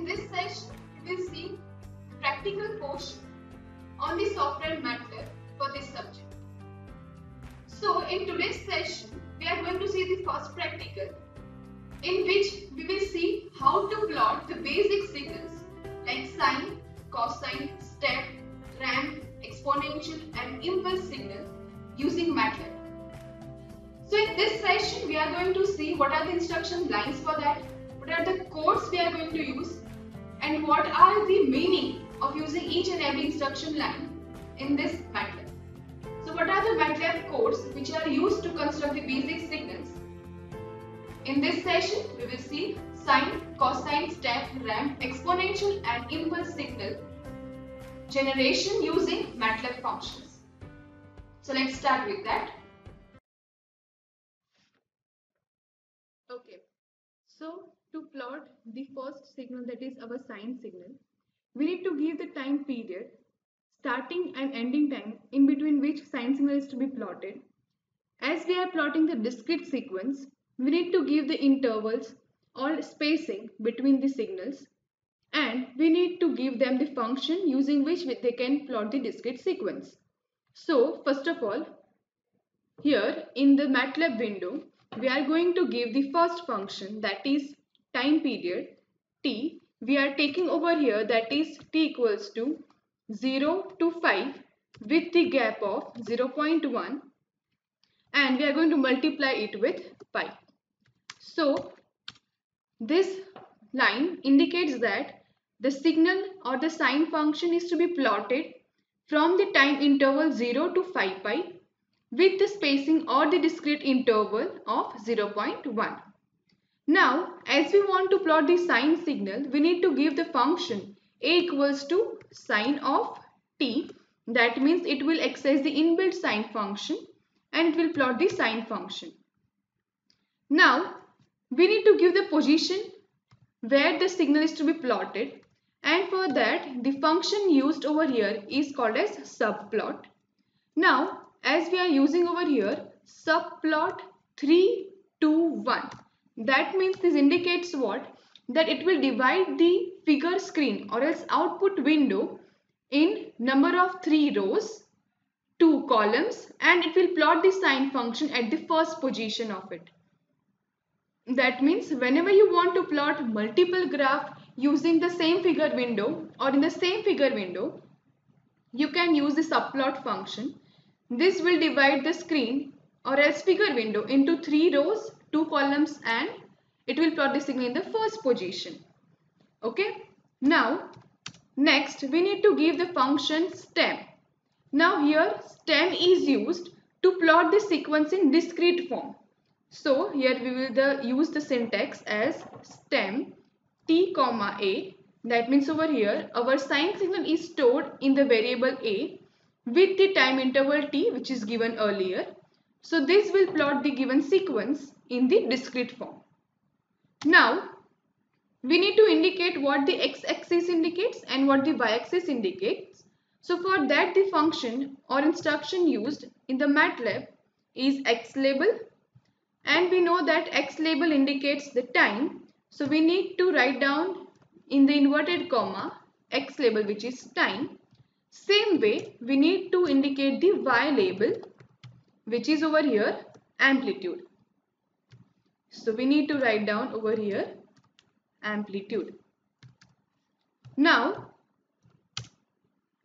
in this session, we will see practical portion on the software MATLAB for this subject. So in today's session, we are going to see the first practical in which we will see how to plot the basic signals like sine, cosine, step, ramp, exponential and impulse signal using MATLAB. So in this session, we are going to see what are the instruction lines for that, what are the codes we are going to use and what are the meaning of using each and every instruction line in this MATLAB. So what are the MATLAB codes which are used to construct the basic signals? In this session, we will see sine, cosine, step, ramp, exponential and impulse signal generation using MATLAB functions. So let's start with that. Okay, so to plot the first signal that is our sine signal, we need to give the time period starting and ending time in between which sine signal is to be plotted. As we are plotting the discrete sequence, we need to give the intervals or spacing between the signals and we need to give them the function using which they can plot the discrete sequence. So first of all, here in the MATLAB window, we are going to give the first function that is time period t. We are taking over here that is t equals to 0 to 5 with the gap of 0.1 and we are going to multiply it with pi. So this line indicates that the signal or the sine function is to be plotted from the time interval 0 to 5 pi with the spacing or the discrete interval of 0.1. Now, as we want to plot the sine signal, we need to give the function a equals to sine of t. That means it will access the inbuilt sine function and it will plot the sine function. Now, we need to give the position where the signal is to be plotted and for that the function used over here is called as subplot. Now, as we are using over here subplot 3 to 1 that means this indicates what? That it will divide the figure screen or else output window in number of 3 rows 2 columns and it will plot the sine function at the first position of it. That means whenever you want to plot multiple graph using the same figure window or in the same figure window you can use the subplot function. This will divide the screen or else figure window into three rows, two columns and it will plot the signal in the first position. Okay. Now, next we need to give the function stem. Now here stem is used to plot the sequence in discrete form. So here we will the, use the syntax as stem t comma a that means over here our sine signal is stored in the variable a with the time interval t which is given earlier. So this will plot the given sequence in the discrete form. Now we need to indicate what the x-axis indicates and what the y-axis indicates. So for that the function or instruction used in the MATLAB is x label and we know that x label indicates the time. So we need to write down in the inverted comma x label which is time same way, we need to indicate the Y label, which is over here, amplitude. So we need to write down over here, amplitude. Now,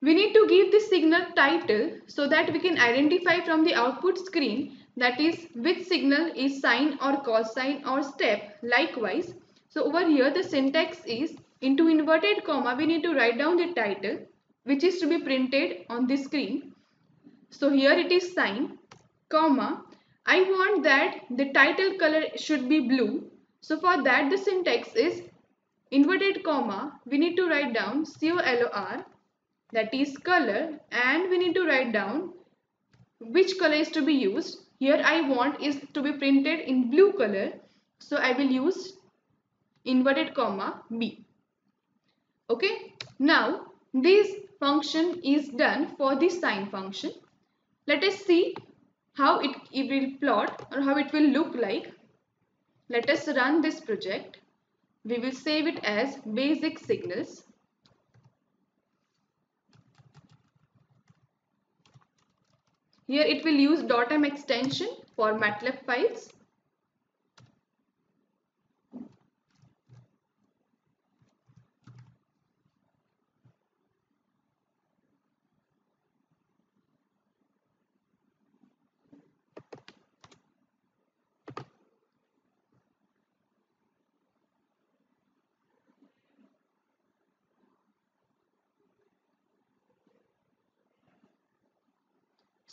we need to give the signal title so that we can identify from the output screen that is which signal is sine or cosine or step likewise so over here the syntax is into inverted comma we need to write down the title which is to be printed on the screen so here it is sine comma I want that the title color should be blue. So for that the syntax is inverted comma we need to write down color that is color and we need to write down which color is to be used. Here I want is to be printed in blue color so I will use inverted comma B. Okay? Now this function is done for the sine function. Let us see how it, it will plot or how it will look like. Let us run this project. We will save it as basic signals. Here it will use .m extension for MATLAB files.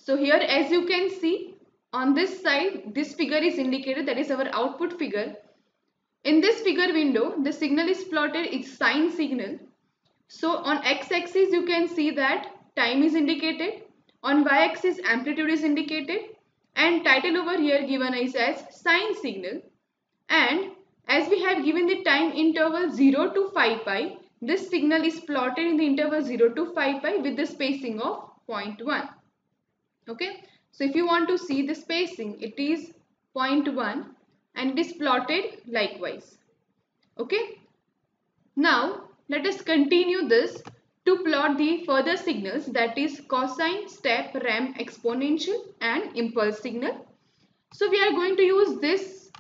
So here as you can see on this side this figure is indicated that is our output figure. In this figure window the signal is plotted it's sine signal. So on x-axis you can see that time is indicated. On y-axis amplitude is indicated and title over here given is as sine signal and as we have given the time interval 0 to 5 pi this signal is plotted in the interval 0 to 5 pi with the spacing of 0.1 okay? So if you want to see the spacing it is 0.1 and it is plotted likewise. Okay? Now let us continue this to plot the further signals that is cosine step ramp exponential and impulse signal. So we are going to use this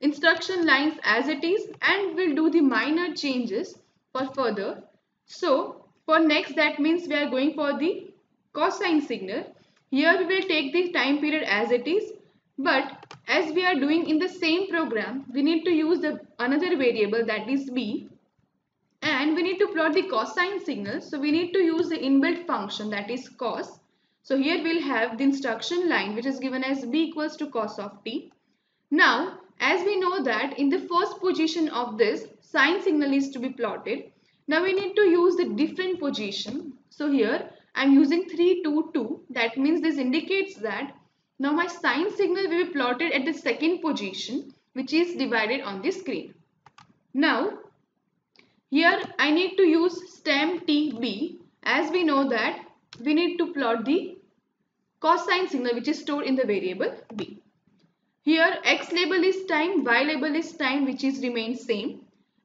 instruction lines as it is and we'll do the minor changes for further. So for next that means we are going for the cosine signal here we will take the time period as it is but as we are doing in the same program we need to use the another variable that is b and we need to plot the cosine signal so we need to use the inbuilt function that is cos. So here we'll have the instruction line which is given as b equals to cos of t. Now as we know that in the first position of this sine signal is to be plotted. Now we need to use the different position. So here I'm using 3, 2, 2. That means this indicates that now my sine signal will be plotted at the second position which is divided on the screen. Now, here I need to use stem TB as we know that we need to plot the cosine signal which is stored in the variable b. Here x label is time, y label is time which is remained same.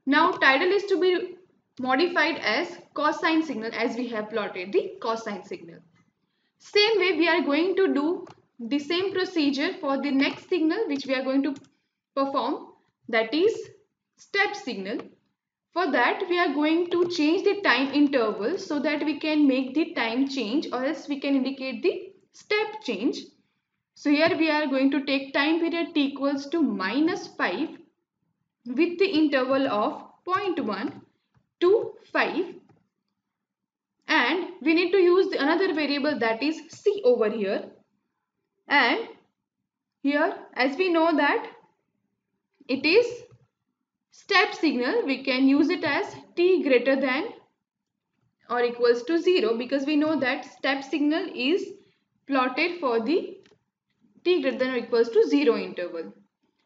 Now title is to be modified as cosine signal as we have plotted the cosine signal. Same way we are going to do the same procedure for the next signal which we are going to perform that is step signal. For that we are going to change the time interval so that we can make the time change or else we can indicate the step change. So here we are going to take time period t equals to minus 5 with the interval of 0.1 to 5 and we need to use the another variable that is c over here. And here as we know that it is step signal we can use it as t greater than or equals to 0 because we know that step signal is plotted for the t greater than or equals to 0 interval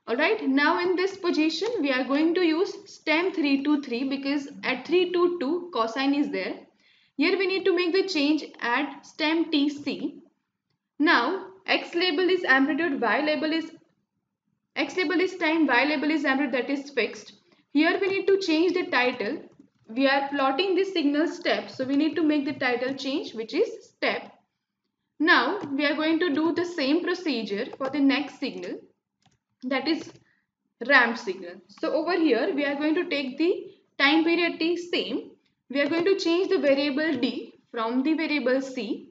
Alright, now in this position we are going to use stem 3 to 3 because at 3 to 2 cosine is there. Here we need to make the change at stem TC. Now x label is amplitude, y label is x label is time, y label is amplitude that is fixed. Here we need to change the title. We are plotting the signal step so we need to make the title change which is step. Now we are going to do the same procedure for the next signal that is ramp signal. So over here we are going to take the time period t same. We are going to change the variable d from the variable c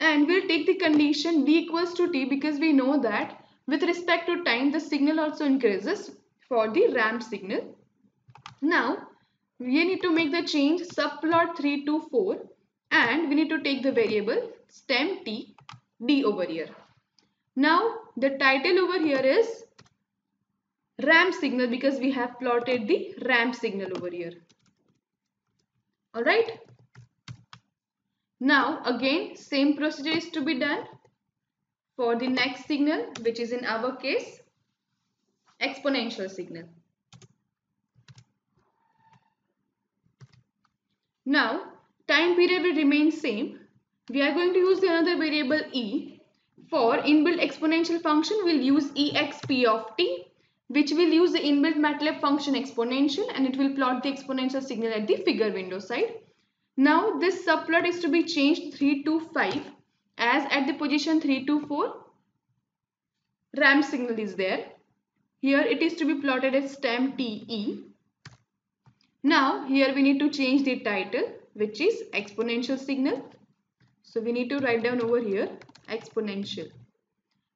and we'll take the condition d equals to t because we know that with respect to time the signal also increases for the ramp signal. Now we need to make the change subplot 3 to 4 and we need to take the variable stem t d over here. Now the title over here is ramp signal because we have plotted the ramp signal over here. Alright. Now again same procedure is to be done for the next signal which is in our case exponential signal. Now time period will remain same. We are going to use another variable e. For inbuilt exponential function we'll use exp of t which will use the inbuilt MATLAB function exponential and it will plot the exponential signal at the figure window side. Now this subplot is to be changed 3 to 5 as at the position 3 to 4 ramp signal is there. Here it is to be plotted as stem TE. Now here we need to change the title which is exponential signal. So we need to write down over here exponential.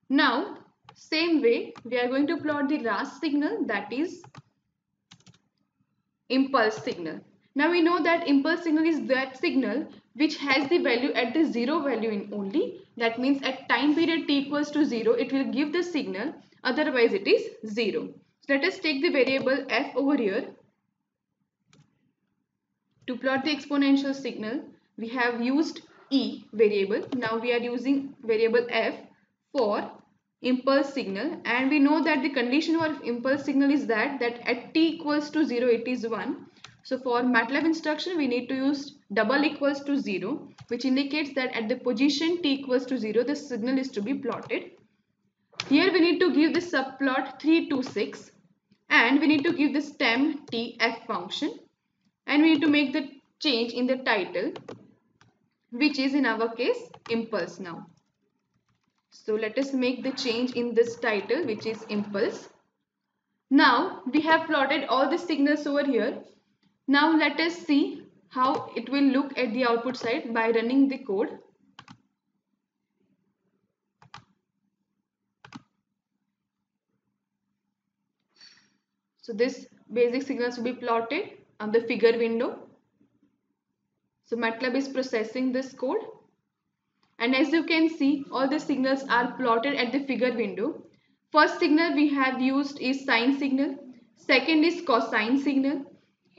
Now same way we are going to plot the last signal that is impulse signal. Now we know that impulse signal is that signal which has the value at the zero value in only. That means at time period t equals to 0 it will give the signal otherwise it is 0. So let us take the variable f over here. To plot the exponential signal we have used e variable. Now we are using variable f for impulse signal and we know that the condition for impulse signal is that that at t equals to 0 it is 1 so for MATLAB instruction, we need to use double equals to 0, which indicates that at the position t equals to 0, the signal is to be plotted. Here we need to give the subplot 3 to 6 and we need to give the stem t f function and we need to make the change in the title which is in our case impulse now. So let us make the change in this title which is impulse. Now we have plotted all the signals over here now let us see how it will look at the output side by running the code. So this basic signals will be plotted on the figure window. So MATLAB is processing this code. And as you can see, all the signals are plotted at the figure window. First signal we have used is sine signal. Second is cosine signal.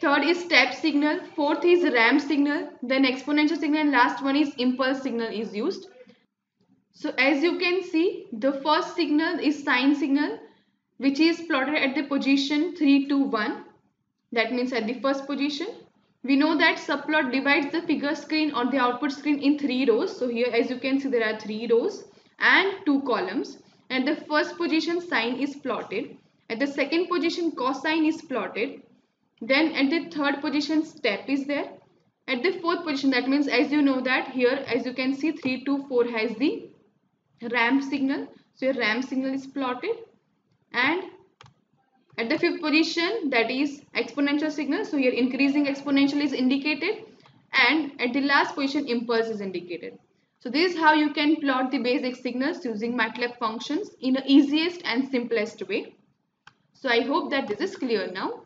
Third is step signal. Fourth is ramp signal. Then exponential signal and last one is impulse signal is used. So as you can see the first signal is sine signal which is plotted at the position 3 to 1. That means at the first position. We know that subplot divides the figure screen or the output screen in three rows. So here as you can see there are three rows and two columns. At the first position sine is plotted. At the second position cosine is plotted then at the third position step is there. At the fourth position that means as you know that here as you can see 3 to 4 has the ramp signal. So your ramp signal is plotted and at the fifth position that is exponential signal. So here increasing exponential is indicated and at the last position impulse is indicated. So this is how you can plot the basic signals using MATLAB functions in the easiest and simplest way. So I hope that this is clear now.